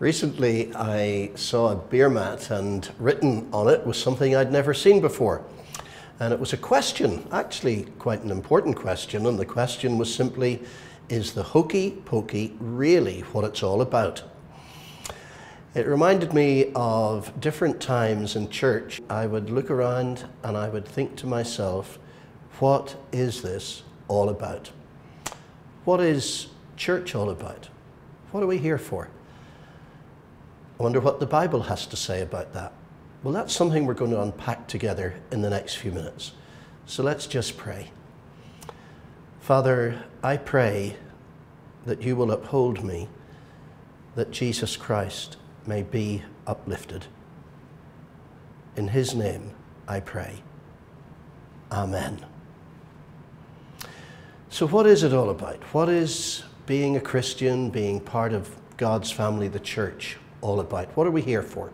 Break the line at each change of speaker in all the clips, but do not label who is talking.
Recently, I saw a beer mat, and written on it was something I'd never seen before. And it was a question, actually, quite an important question. And the question was simply Is the hokey pokey really what it's all about? It reminded me of different times in church. I would look around and I would think to myself, What is this all about? What is church all about? What are we here for? I wonder what the Bible has to say about that. Well, that's something we're going to unpack together in the next few minutes. So let's just pray. Father, I pray that you will uphold me, that Jesus Christ may be uplifted. In his name I pray. Amen. So, what is it all about? What is being a Christian, being part of God's family, the church? All about? What are we here for?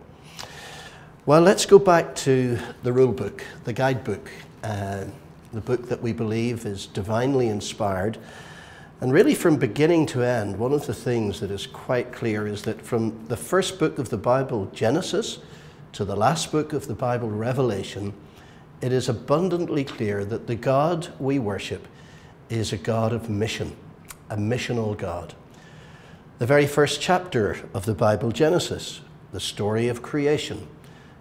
Well, let's go back to the rule book, the guidebook, uh, the book that we believe is divinely inspired. And really, from beginning to end, one of the things that is quite clear is that from the first book of the Bible, Genesis, to the last book of the Bible, Revelation, it is abundantly clear that the God we worship is a God of mission, a missional God. The very first chapter of the Bible, Genesis, the story of creation.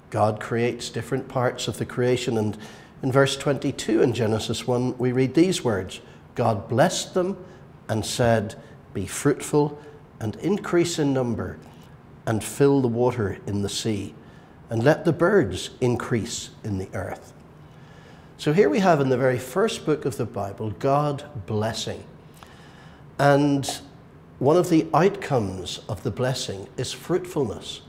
God creates different parts of the creation, and in verse 22 in Genesis 1, we read these words God blessed them and said, Be fruitful and increase in number, and fill the water in the sea, and let the birds increase in the earth. So here we have in the very first book of the Bible God blessing. And one of the outcomes of the blessing is fruitfulness,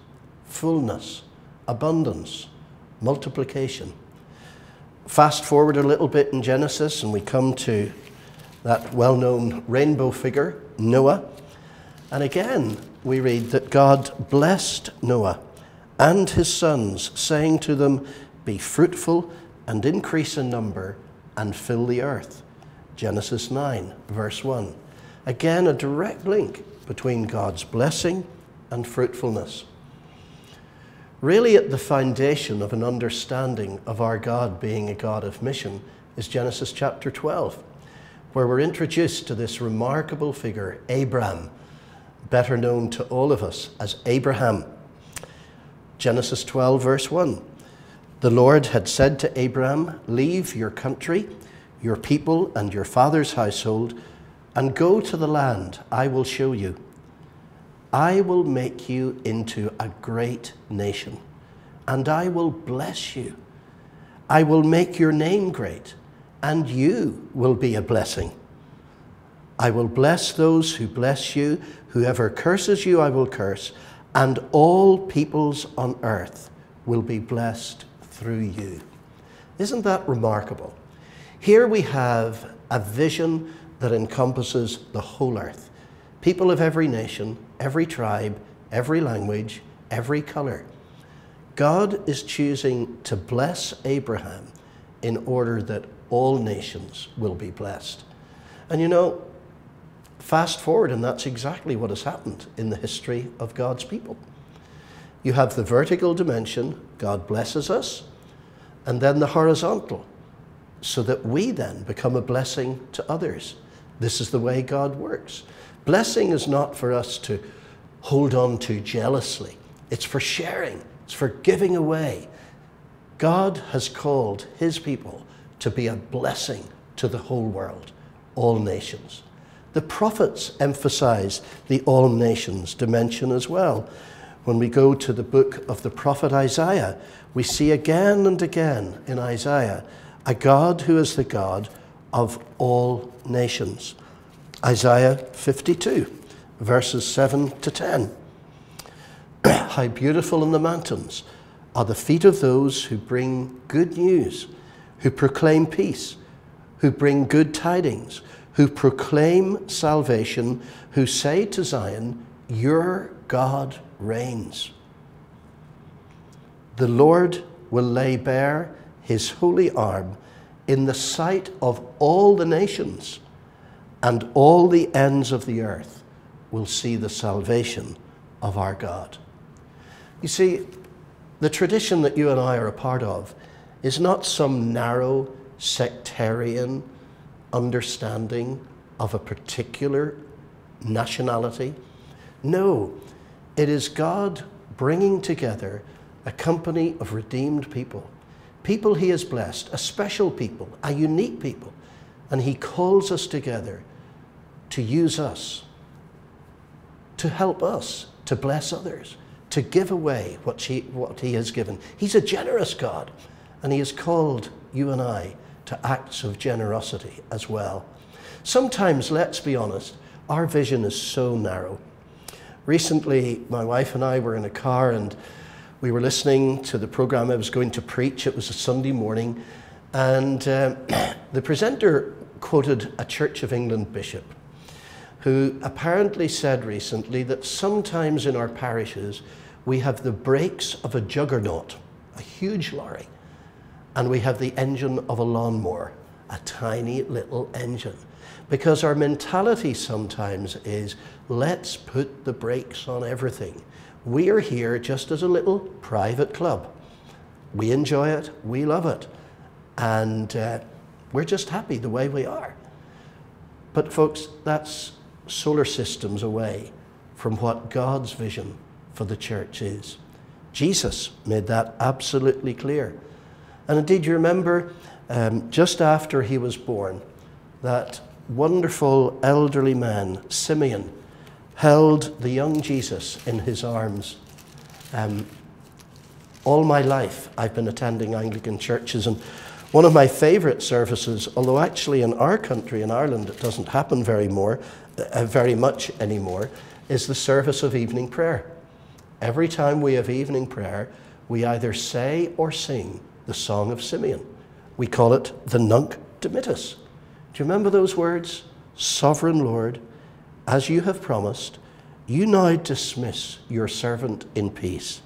fullness, abundance, multiplication. Fast forward a little bit in Genesis, and we come to that well known rainbow figure, Noah. And again, we read that God blessed Noah and his sons, saying to them, Be fruitful and increase in number and fill the earth. Genesis 9, verse 1. Again, a direct link between God's blessing and fruitfulness. Really, at the foundation of an understanding of our God being a God of mission is Genesis chapter 12, where we're introduced to this remarkable figure, Abram, better known to all of us as Abraham. Genesis 12, verse 1. The Lord had said to Abram, Leave your country, your people, and your father's household and go to the land I will show you. I will make you into a great nation, and I will bless you. I will make your name great, and you will be a blessing. I will bless those who bless you. Whoever curses you, I will curse, and all peoples on earth will be blessed through you. Isn't that remarkable? Here we have a vision that encompasses the whole earth. People of every nation, every tribe, every language, every color. God is choosing to bless Abraham in order that all nations will be blessed. And you know, fast forward, and that's exactly what has happened in the history of God's people. You have the vertical dimension, God blesses us, and then the horizontal, so that we then become a blessing to others. This is the way God works. Blessing is not for us to hold on to jealously, it's for sharing, it's for giving away. God has called his people to be a blessing to the whole world, all nations. The prophets emphasize the all nations dimension as well. When we go to the book of the prophet Isaiah, we see again and again in Isaiah a God who is the God of all nations. Isaiah 52, verses 7 to 10. How beautiful in the mountains are the feet of those who bring good news, who proclaim peace, who bring good tidings, who proclaim salvation, who say to Zion, Your God reigns. The Lord will lay bare his holy arm in the sight of all the nations, and all the ends of the earth will see the salvation of our God. You see, the tradition that you and I are a part of is not some narrow sectarian understanding of a particular nationality. No, it is God bringing together a company of redeemed people, people He has blessed, a special people, a unique people, and He calls us together to use us, to help us, to bless others, to give away what, she, what He has given. He's a generous God, and He has called you and I to acts of generosity as well. Sometimes, let's be honest, our vision is so narrow. Recently, my wife and I were in a car and we were listening to the program I was going to preach. It was a Sunday morning, and uh, the presenter quoted a Church of England bishop who apparently said recently that sometimes in our parishes we have the brakes of a juggernaut, a huge lorry, and we have the engine of a lawnmower, a tiny little engine. Because our mentality sometimes is let's put the brakes on everything. We are here just as a little private club. We enjoy it, we love it, and uh, we're just happy the way we are. But, folks, that's solar systems away from what God's vision for the church is. Jesus made that absolutely clear. And indeed, you remember um, just after he was born, that wonderful elderly man, Simeon, held the young Jesus in his arms. Um, all my life, I've been attending Anglican churches, and one of my favourite services, although actually in our country, in Ireland, it doesn't happen very more, uh, very much anymore, is the service of evening prayer. Every time we have evening prayer, we either say or sing the Song of Simeon. We call it the Nunc Dimittis. Do you remember those words? Sovereign Lord, as you have promised, you now dismiss your servant in peace,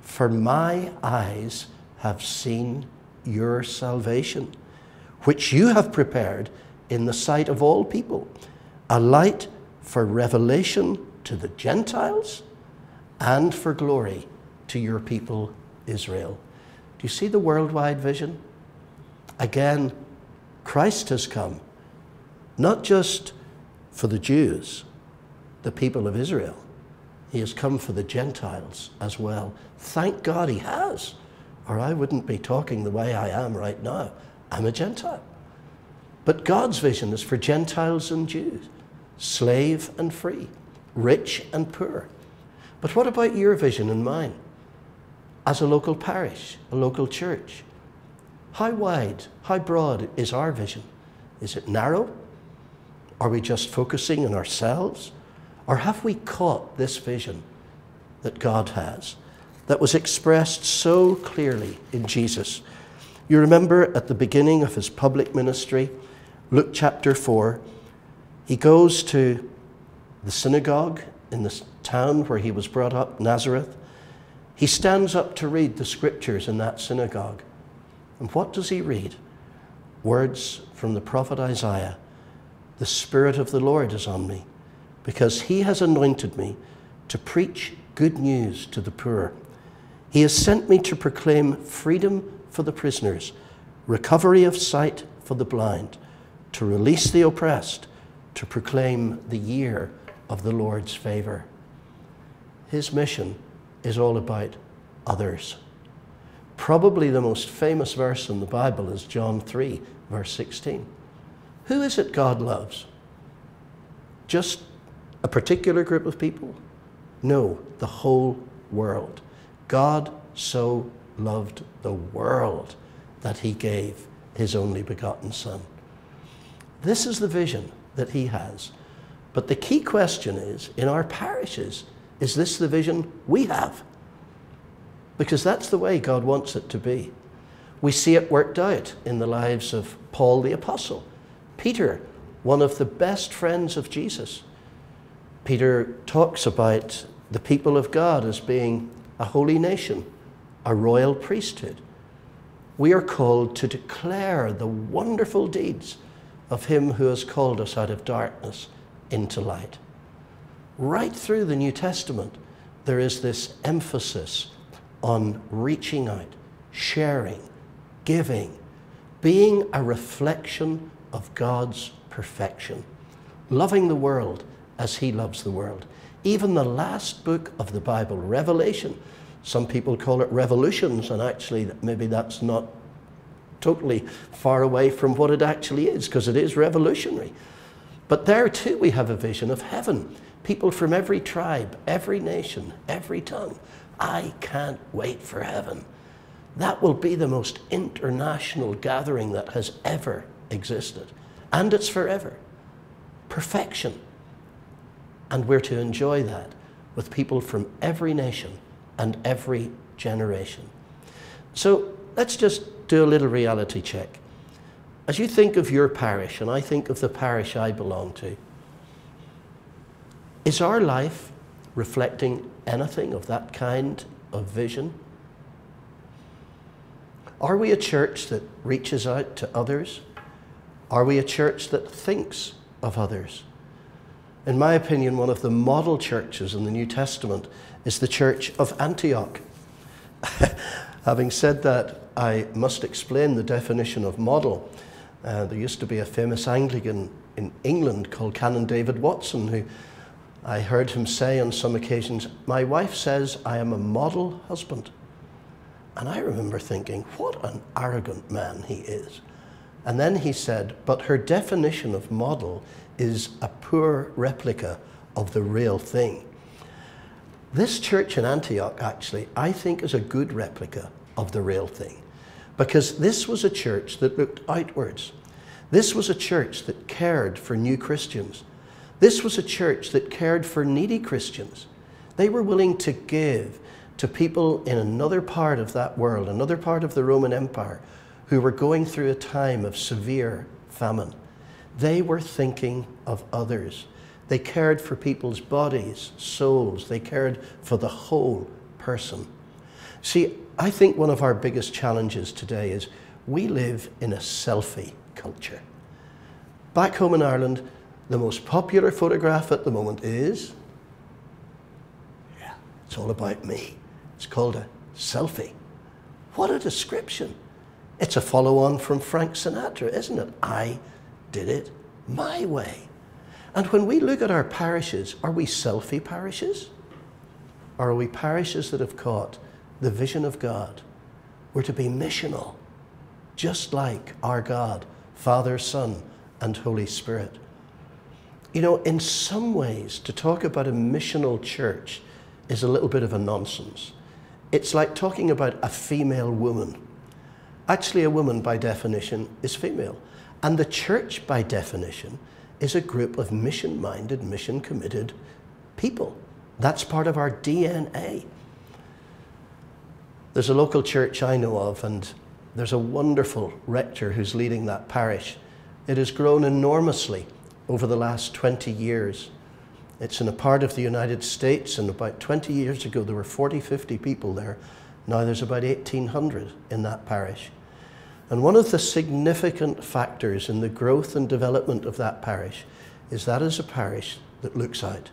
for my eyes have seen your salvation, which you have prepared in the sight of all people, a light for revelation to the Gentiles and for glory to your people Israel. Do you see the worldwide vision? Again, Christ has come, not just for the Jews, the people of Israel. He has come for the Gentiles as well. Thank God he has, or I wouldn't be talking the way I am right now. I'm a Gentile. But God's vision is for Gentiles and Jews, slave and free, rich and poor. But what about your vision and mine? as a local parish, a local church. How wide, how broad is our vision? Is it narrow? Are we just focusing on ourselves? Or have we caught this vision that God has that was expressed so clearly in Jesus? You remember at the beginning of his public ministry, Luke chapter 4, he goes to the synagogue in the town where he was brought up, Nazareth, he stands up to read the scriptures in that synagogue. And what does he read? Words from the prophet Isaiah The Spirit of the Lord is on me, because he has anointed me to preach good news to the poor. He has sent me to proclaim freedom for the prisoners, recovery of sight for the blind, to release the oppressed, to proclaim the year of the Lord's favor. His mission is all about others. Probably the most famous verse in the Bible is John 3, verse 16. Who is it God loves? Just a particular group of people? No, the whole world. God so loved the world that he gave his only begotten Son. This is the vision that he has. But the key question is in our parishes, is this the vision we have? Because that's the way God wants it to be. We see it worked out in the lives of Paul the Apostle, Peter, one of the best friends of Jesus. Peter talks about the people of God as being a holy nation, a royal priesthood. We are called to declare the wonderful deeds of Him who has called us out of darkness into light right through the New Testament, there is this emphasis on reaching out, sharing, giving, being a reflection of God's perfection, loving the world as He loves the world. Even the last book of the Bible, Revelation, some people call it revolutions, and actually, maybe that's not totally far away from what it actually is, because it is revolutionary. But there too, we have a vision of heaven. People from every tribe, every nation, every tongue. I can't wait for heaven. That will be the most international gathering that has ever existed. And it's forever. Perfection. And we're to enjoy that with people from every nation and every generation. So let's just do a little reality check. As you think of your parish, and I think of the parish I belong to, is our life reflecting anything of that kind of vision? Are we a church that reaches out to others? Are we a church that thinks of others? In my opinion, one of the model churches in the New Testament is the church of Antioch. Having said that, I must explain the definition of model. Uh, there used to be a famous Anglican in England called Canon David Watson who I heard him say on some occasions, My wife says I am a model husband. And I remember thinking, what an arrogant man he is. And then he said, But her definition of model is a poor replica of the real thing. This church in Antioch, actually, I think is a good replica of the real thing. Because this was a church that looked outwards. This was a church that cared for new Christians. This was a church that cared for needy Christians. They were willing to give to people in another part of that world, another part of the Roman Empire, who were going through a time of severe famine. They were thinking of others. They cared for people's bodies, souls. They cared for the whole person. See, I think one of our biggest challenges today is we live in a selfie culture. Back home in Ireland, the most popular photograph at the moment is, yeah, it's all about me. It's called a selfie. What a description. It's a follow on from Frank Sinatra, isn't it? I did it my way. And when we look at our parishes, are we selfie parishes? Or are we parishes that have caught the vision of God? We're to be missional, just like our God, Father, Son, and Holy Spirit. You know, in some ways, to talk about a missional church is a little bit of a nonsense. It's like talking about a female woman. Actually, a woman, by definition, is female. And the church, by definition, is a group of mission minded, mission committed people. That's part of our DNA. There's a local church I know of, and there's a wonderful rector who's leading that parish. It has grown enormously over the last 20 years. It's in a part of the United States, and about 20 years ago there were 40, 50 people there. Now there's about 1,800 in that parish. And one of the significant factors in the growth and development of that parish is that is a parish that looks out.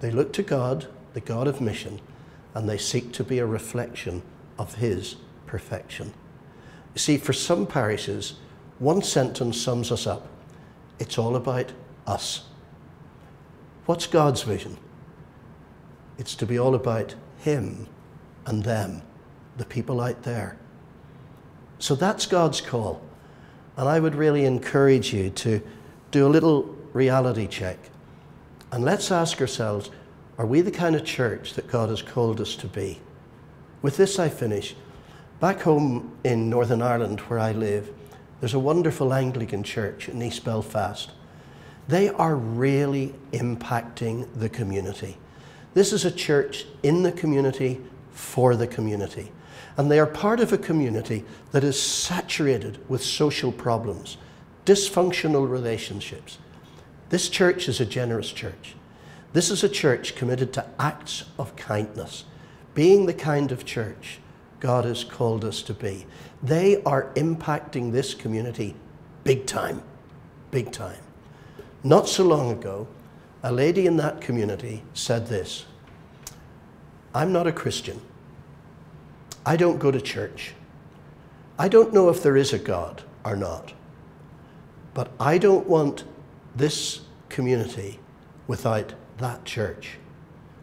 They look to God, the God of mission, and they seek to be a reflection of His perfection. You see, for some parishes, one sentence sums us up it's all about us. What's God's vision? It's to be all about Him and them, the people out there. So that's God's call. And I would really encourage you to do a little reality check. And let's ask ourselves are we the kind of church that God has called us to be? With this, I finish. Back home in Northern Ireland, where I live, there's a wonderful Anglican church in East Belfast. They are really impacting the community. This is a church in the community for the community. And they are part of a community that is saturated with social problems, dysfunctional relationships. This church is a generous church. This is a church committed to acts of kindness, being the kind of church God has called us to be. They are impacting this community big time, big time. Not so long ago, a lady in that community said this I'm not a Christian. I don't go to church. I don't know if there is a God or not. But I don't want this community without that church.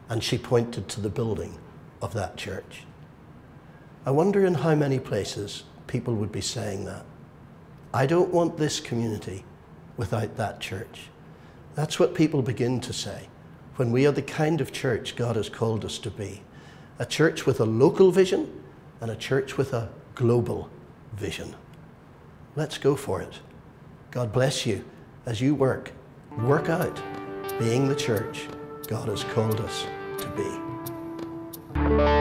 And she pointed to the building of that church. I wonder in how many places people would be saying that. I don't want this community without that church. That's what people begin to say when we are the kind of church God has called us to be a church with a local vision and a church with a global vision. Let's go for it. God bless you as you work. Work out being the church God has called us to be.